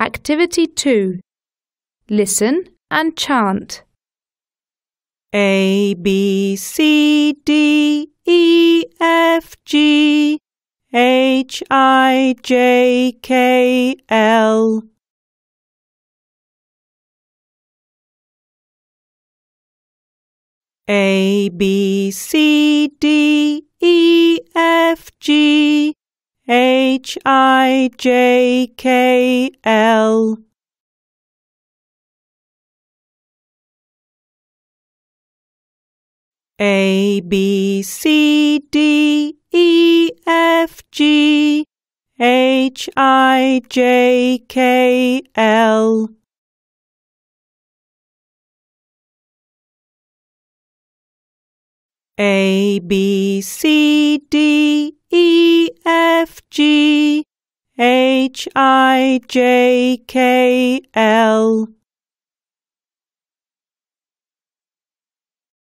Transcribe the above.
Activity 2. Listen and chant. A B C D E F G H I J K L A B C D E F H I J K L. A B C D E F G H I J K L. A B C D E F G H I J K L